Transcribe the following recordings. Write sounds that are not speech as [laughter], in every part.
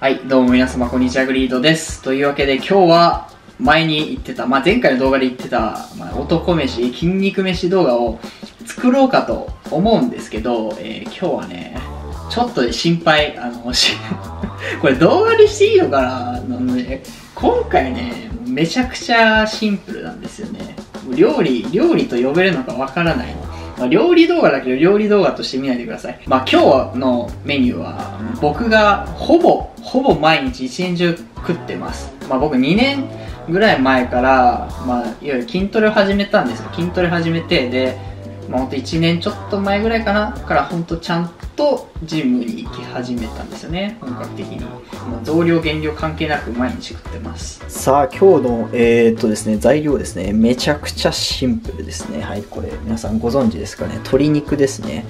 はい、どうも皆様こんにちは、グリードです。というわけで今日は前に言ってた、まあ、前回の動画で言ってた、まあ、男飯、筋肉飯動画を作ろうかと思うんですけど、えー今日はね、ちょっと心配、あの、し [laughs] これ動画にしていいのかなあのね、今回ね、めちゃくちゃシンプルなんですよね。料理、料理と呼べるのかわからない。まあ、料理動画だけど料理動画として見ないでください。まあ今日のメニューは僕がほぼ、ほぼ毎日一年中食ってます。まあ僕2年ぐらい前から、まあいわゆる筋トレを始めたんですよ。筋トレ始めて、で、まあほんと1年ちょっと前ぐらいかなからほんとちゃんとジムに行き始めたんですよね。本格的に。まあ増量減量関係なく毎日食ってます。さあ今日のえー、っとですね材料ですね。めちゃくちゃシンプルですね。はいこれ皆さんご存知ですかね？鶏肉ですね。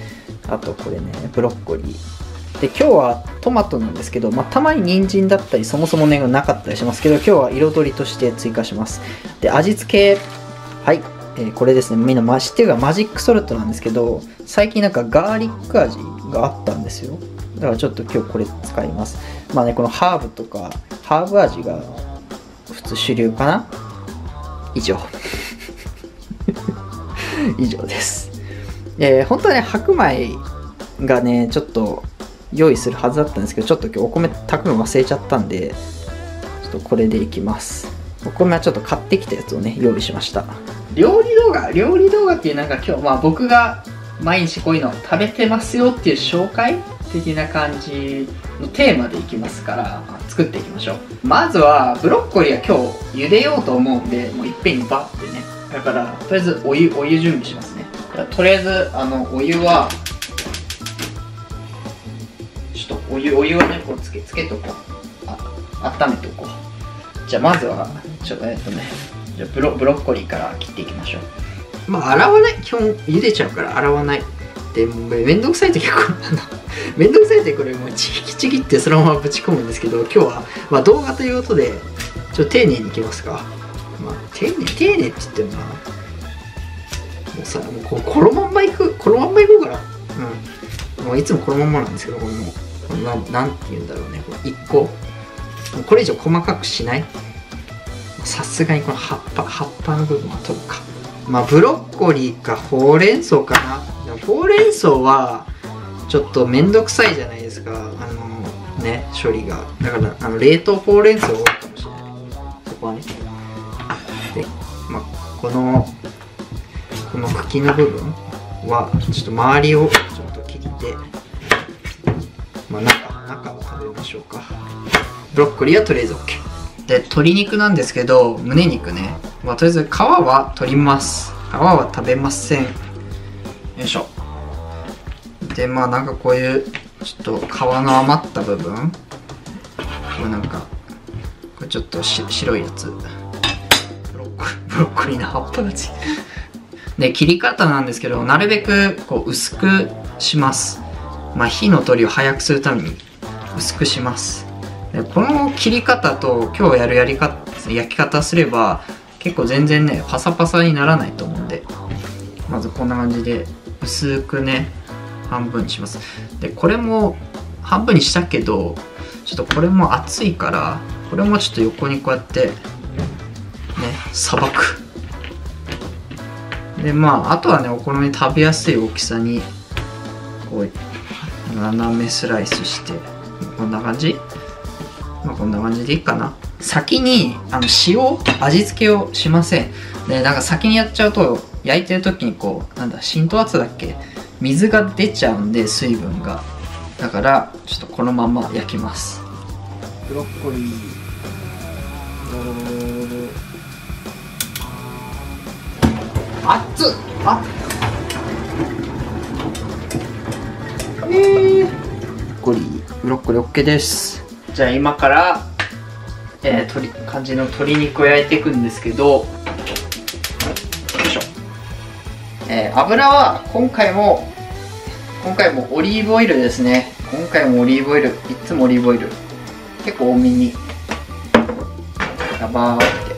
あとこれねブロッコリー。で今日はトマトなんですけど、まあ、たまに人参だったりそもそもねなかったりしますけど今日は彩りとして追加します。で味付け。はい、えーこれですねみんな知ってるがマジックソルトなんですけど最近なんかガーリック味があったんですよ。だからちょっと今日これ使います。まあねこのハーブとかハーブ味が普通主流かな？以上。[laughs] 以上です。えー本当はね白米がねちょっと用意するはずだったんですけどちょっと今日お米炊くの忘れちゃったんでちょっとこれでいきます。お米はちょっと買ってきたやつをね用意しました。料理動画料理動画っていうなんか今日まあ僕が毎日こういうの食べてますよっていう紹介的な感じのテーマでいきますから作っていきましょう。まずはブロッコリーは今日茹でようと思うんでもういっぺんにバッてね。だからとりあえずお湯お湯準備しますね。とりあえずあのお湯はちょっとお湯お湯をねこうつけつけとこう。あ温めておこう。じゃあまずはちょっとえっとねじゃあブロブロッコリーから切っていきましょう。まあ洗わない。基本茹でちゃうから洗わない。でもうめんどくさい時はこうあの。[laughs] めんどくさい時これもうちぎちぎってそのままぶち込むんですけど今日は、まあ、動画ということでちょっと丁寧にいきますか。まあ丁寧丁寧って言ってもな。もうさもうここのまんまいくこのまんまいこうかな。うん。もういつもこのまんまなんですけどこれも。うこのなんなんて言うんだろうね。これ1個。これ以上細かくしない。さすがにこの葉っぱ葉っぱの部分は取るか。まあブロッコリーかほうれん草かな。でもほうれん草はちょっとめんどくさいじゃないですか。あのね処理が。だからあの冷凍ほうれん草多いかもしれない。そこはね。でまあこのこの茎の部分はちょっと周りをちょっと切ってまあ中中を食べましょうか。ブロッコリーはとりあえず OK で鶏肉なんですけど胸肉ね、まあ、とりあえず皮は取ります。皮は食べません。よいしょ。でまあなんかこういうちょっと皮の余った部分。これなんかこれちょっと白いやつ。ブロッコリーの葉っぱがついてる。で切り方なんですけどなるべくこう薄くします。まあ火の通りを早くするために薄くします。でこの切り方と今日やるやり方焼き方すれば結構全然ねパサパサにならないと思うんでまずこんな感じで薄くね半分にします。でこれも半分にしたけどちょっとこれも熱いからこれもちょっと横にこうやってねさばくでまああとはねお好み食べやすい大きさにこう斜めスライスしてこんな感じ？こんな感じでいいかな？先にあの塩？味付けをしません。でなんか先にやっちゃうと焼いてる時にこうなんだ浸透圧だっけ？水が出ちゃうんで水分が。だからちょっとこのまま焼きます。ブロッコリー。熱っ！あえー、ブロッコリーブロッコリー OK ですじゃあ今からえー、鶏感じの鶏肉を焼いていくんですけどよいしょ。えー、油は今回も今回もオリーブオイルですね。今回もオリーブオイルいつもオリーブオイル。結構多めにガバーって。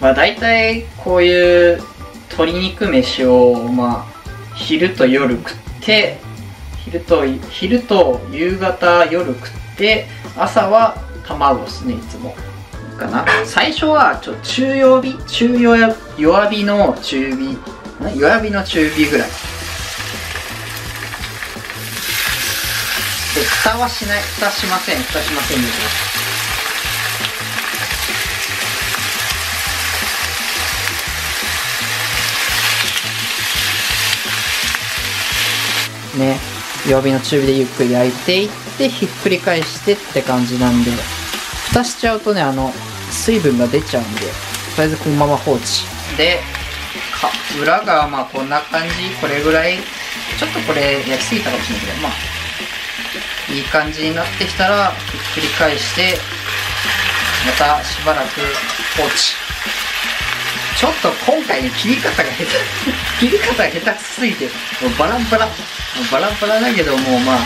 まあ大体こういう鶏肉飯をまあ昼と夜食って昼と昼と夕方夜食っで朝は卵ですねいつも。かな？最初はちょ中弱火中弱弱火の中火弱火の中火ぐらい。で蓋はしない蓋しません。蓋しませんでね。弱火の中火でゆっくり焼いていってひっくり返してって感じなんで蓋しちゃうとねあの水分が出ちゃうんでとりあえずこのまま放置。で裏がまあこんな感じ。これぐらい。ちょっとこれ焼きすぎたかもしれないけどまあいい感じになってきたらひっくり返してまたしばらく放置。ちょっと今回ね切り方が下手切り方が下手くそすぎてもうバランバラ。バランバラだけどもうまあ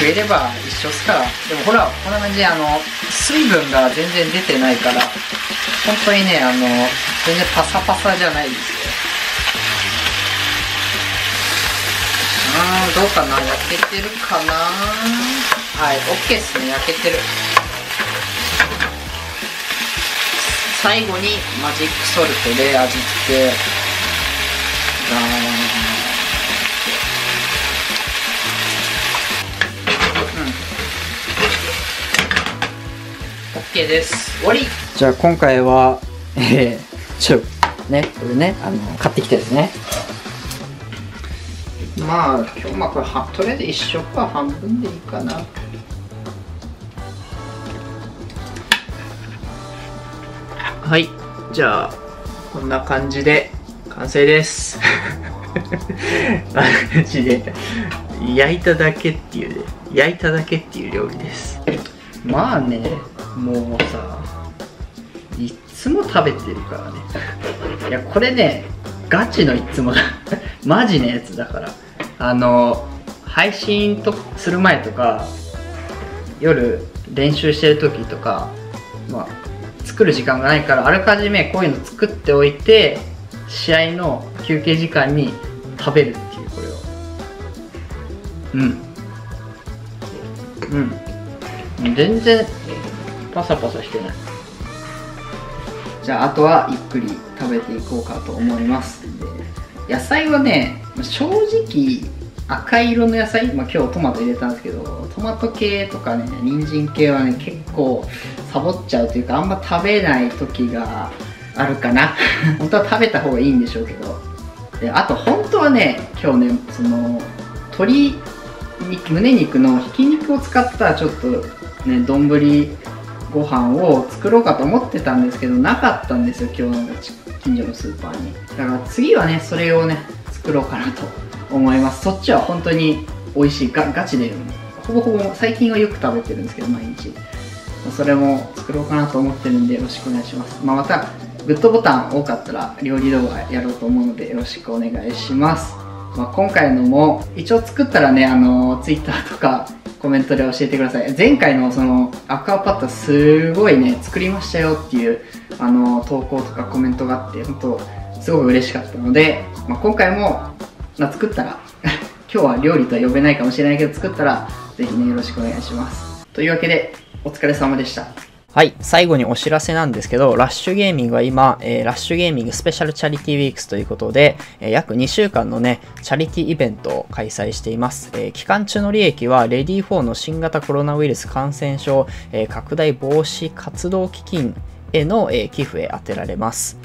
食えれば一緒っすから。でもほらこんな感じであの水分が全然出てないから本当にねあの全然パサパサじゃないですよ。うんどうかな？焼けてるかな？はい OK っすね。焼けてる。最後にマジックソルトで味付け。オです。終わり。じゃあ今回はえー、ちょねこれねあの買ってきたやつね。まあ今日まあこれはとりあえず一食は半分でいいかな。はい。じゃあこんな感じで完成です。[laughs] マジで。焼いただけっていうね。焼いただけっていう料理です。まあねもうさいつも食べてるからね。いやこれねガチのいつも [laughs] マジのやつだから。あの配信とする前とか夜練習してる時とかまあ作る時間がないからあらかじめこういうの作っておいて試合の休憩時間に食べるっていうこれを。うん。うん。全然パサパサしてない。じゃああとはゆっくり食べていこうかと思います。野菜はね正直赤色の野菜、まあ、今日トマト入れたんですけどトマト系とかね人参系はね結構サボっちゃうというかあんま食べない時があるかな。[laughs] 本当は食べた方がいいんでしょうけど。であと本当はね今日ねその鶏肉胸肉のひき肉を使ったちょっとね丼ご飯を作ろうかと思ってたんですけどなかったんですよ今日の近所のスーパーにだから次はねそれをね作ろうかなと思います。そっちは本当に美味しいガガチでほぼほぼ最近はよく食べてるんですけど毎日。それも作ろうかなと思ってるんでよろしくお願いします、まあ、またグッドボタン多かったら料理動画やろうと思うのでよろしくお願いします、まあ、今回のも一応作ったらねあの Twitter とかコメントで教えてください。前回のそのアクアパッドすごいね作りましたよっていうあの投稿とかコメントがあって本当すごく嬉しかったので、まあ、今回も、まあ、作ったら [laughs] 今日は料理とは呼べないかもしれないけど作ったらぜひねよろしくお願いします。というわけでお疲れ様でした。はい。最後にお知らせなんですけど、ラッシュゲーミングは今、えー、ラッシュゲーミングスペシャルチャリティウィークスということで、えー、約2週間のね、チャリティイベントを開催しています。えー、期間中の利益は、レディー4の新型コロナウイルス感染症、え拡大防止活動基金への、え寄付へ充てられます。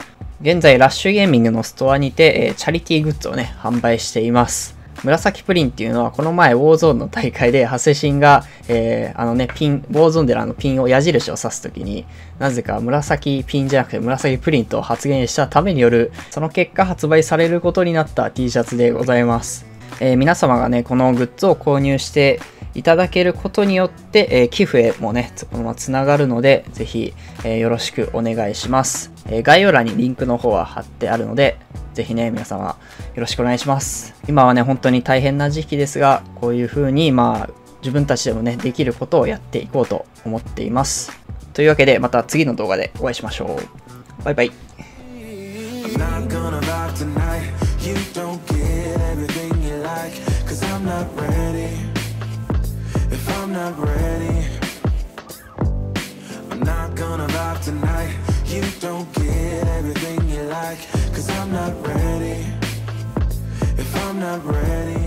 現在、ラッシュゲーミングのストアにて、えチャリティーグッズをね、販売しています。紫プリンっていうのは、この前、ウォーゾーンの大会で、ハセシンが、えー、あのね、ピン、ウォーゾーンでのあのピンを矢印を指すときに、なぜか紫ピンじゃなくて紫プリントを発言したためによる、その結果発売されることになった T シャツでございます。えー、皆様がね、このグッズを購入していただけることによって、えー、寄付へもね、このままつながるので、ぜひ、えー、よろしくお願いします。え概要欄にリンクの方は貼ってあるので、ぜひね、皆様よろしくお願いします。今はね、本当に大変な時期ですが、こういう風に、まあ、自分たちでもね、できることをやっていこうと思っています。というわけで、また次の動画でお会いしましょう。バイバイ。I'm not ready. not ready.